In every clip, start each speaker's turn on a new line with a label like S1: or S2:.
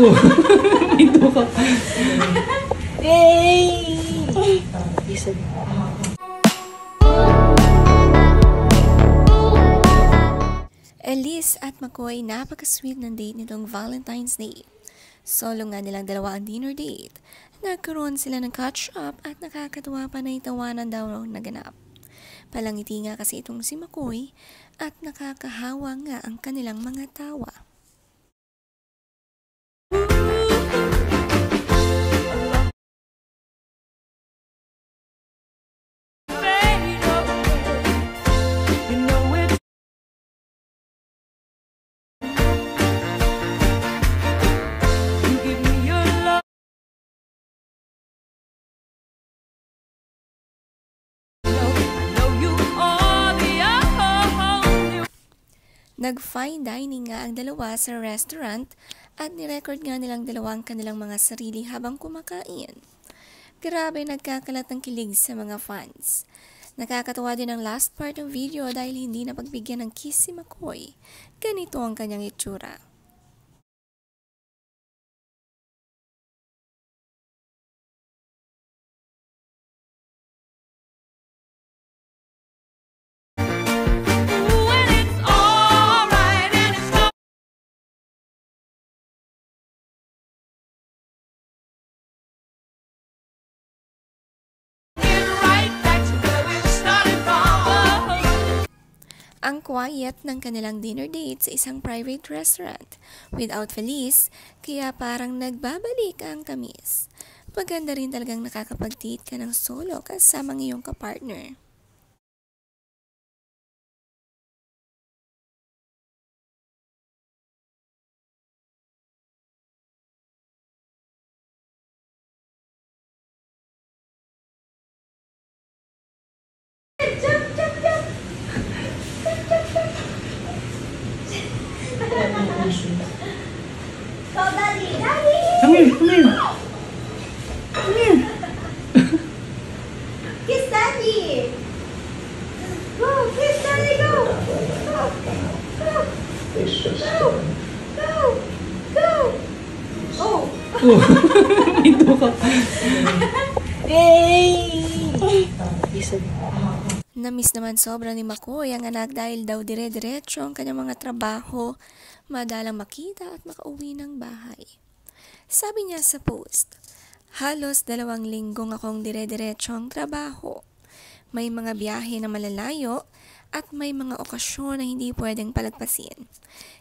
S1: Oh, ito ka.
S2: Yay!
S1: Isa.
S3: Elise at McCoy, napaka-sweet ng date nitong Valentine's Day. Solo nga nilang dalawa ang dinner date. Nagkaroon sila ng catch-up at nakakatuwa pa na itawanan daw naganap. Palangiti nga kasi itong si McCoy at nakakahawa nga ang kanilang mga tawa. Nag-fine dining nga ang dalawa sa restaurant at nirecord nga nilang dalawa ang kanilang mga sarili habang kumakain. Grabe nagkakalat ng kilig sa mga fans. Nakakatawa din ang last part ng video dahil hindi na pagbigyan ng kiss si McCoy. Ganito ang kanyang itsura. Ang quiet ng kanilang dinner date sa isang private restaurant without Feliz, kaya parang nagbabalik ang tamis. Maganda rin talagang nakakapag-date ka ng solo kasama ng iyong kapartner.
S1: Here, come here.
S2: Come here! Kiss Daddy! Go! Kiss Daddy! Go! Go! Go! Go! Go! Go! Oh!
S1: Oh, ito ka.
S2: Yay!
S1: Isa.
S3: Namiss naman sobra ni Makoy ang anak dahil daw dire-diretso ang kanyang mga trabaho, madalang makita at makauwi ng bahay. Sabi niya sa post, halos dalawang linggong akong dire-diretso ang trabaho. May mga biyahe na malalayo at may mga okasyon na hindi pwedeng palagpasin.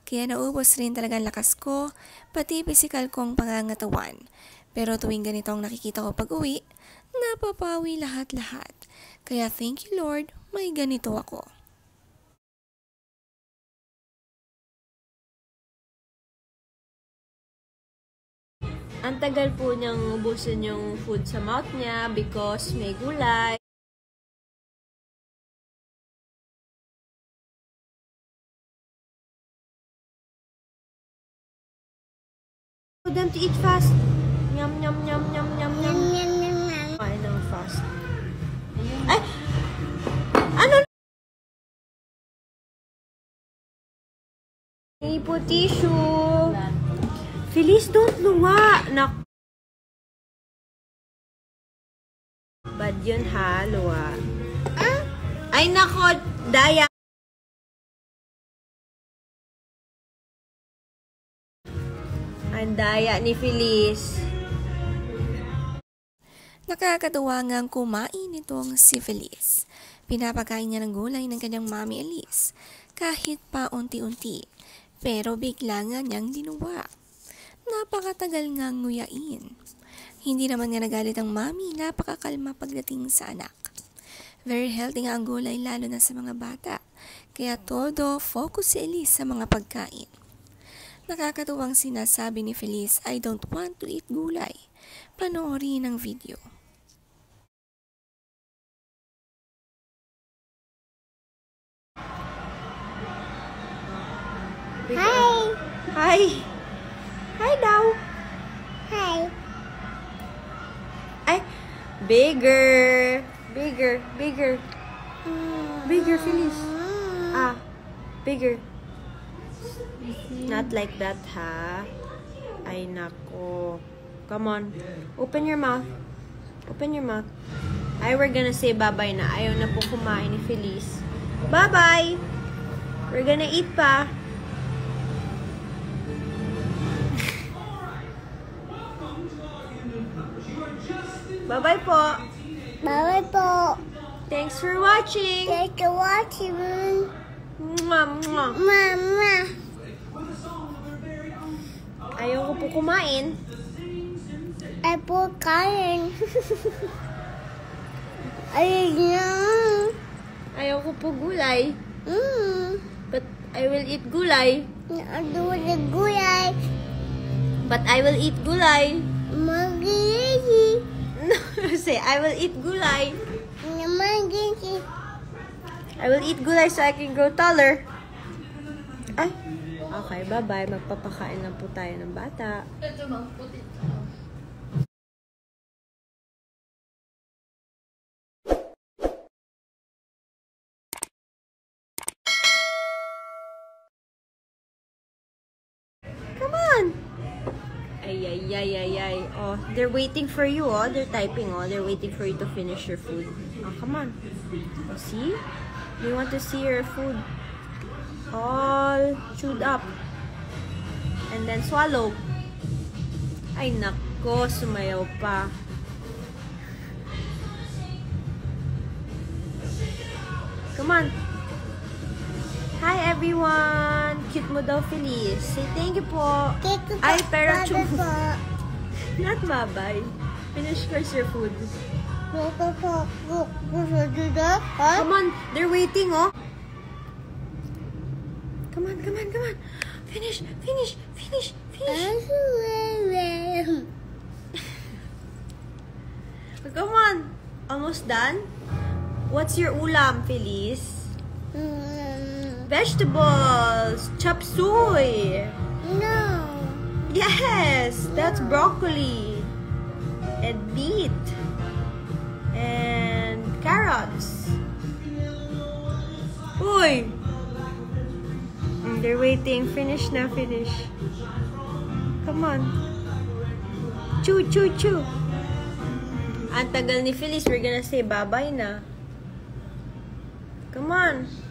S3: Kaya naubos rin talaga ang lakas ko, pati pisikal kong pangangatawan. Pero tuwing ganitong nakikita ko pag-uwi, napapawi lahat-lahat. Kaya thank you Lord, may ganito ako.
S4: Ang tagal po niyang ubusin yung food sa mouth niya because may gulay. For them to eat fast. Yum, yum, yum, yum, yum, yum. Kain ng fast. Ay! Ano? Ipo tissue. Feliz, don't luwa. Nak. Bad yun ha, luwa. Ay nako, daya. Ang daya ni Feliz.
S3: Nakakatuwa nga kumain nitong si Feliz. Pinapakain niya ng gulay ng kanyang mami Elise kahit pa unti-unti. Pero bigla nga niyang dinuwa. Napakatagal nga nguyain. Hindi naman nga nagalit ang mami, napakakalma pagdating sa anak. Very healthy nga ang gulay lalo na sa mga bata. Kaya todo focus si Elise sa mga pagkain. Nakakatuwang sinasabi ni Feliz, I don't want to eat gulay. Panoorin ang video.
S2: Hi!
S4: Hi! Hi daw!
S2: Hi!
S4: Ay! Bigger! Bigger! Bigger! Bigger, Feliz! Ah! Bigger! Not like that, ha? Ay, nako. Come on. Open your mouth. Open your mouth. Ay, we're gonna say bye-bye na. Ayaw na po kumain ni Feliz. Bye-bye! We're gonna eat pa. Bye-bye po.
S2: Bye po.
S4: Thanks for watching.
S2: Thank you for watching.
S4: Mwah, mwah.
S2: Mama.
S4: Ayaw ko po kumain.
S2: Ay po kain. Ay na.
S4: Ayaw ko po gulay.
S2: Mm.
S4: But I will eat gulay.
S2: Ado na gulay.
S4: But I will eat gulay.
S2: Magiging.
S4: Say, I will eat gulay. I will eat gulay so I can grow taller. Ay. Okay, bye-bye. Magpapakain lang po tayo ng bata.
S1: Ito bang
S4: Ay, ay, ay, ay, ay. Oh, they're waiting for you, oh. They're typing, oh. They're waiting for you to finish your food. Oh, come on. See? They want to see your food. All chewed up. And then swallow. Ay, nako. Sumayaw pa. Come on. Hi, everyone! Cute mo daw. Say thank you po.
S2: Thank you
S4: Ay, pero
S2: Bye
S4: chum-
S2: po.
S4: Not babay. Finish first your food.
S2: Thank you po. Gusto dito? Ha?
S4: Come on, they're waiting, oh. Come on, come on, come on. Finish, finish, finish, finish. Come on. Almost done? What's your ulam, Feliz?
S2: Mm,
S4: Vegetables. Chop suey.
S2: No.
S4: Yes, that's broccoli. And beet. And carrots. Uy! Mm, They're waiting. Finish na, finish. Come on. Chew, chew, chew. Ang tagal ni Phyllis, we're gonna say bye-bye na. Come on.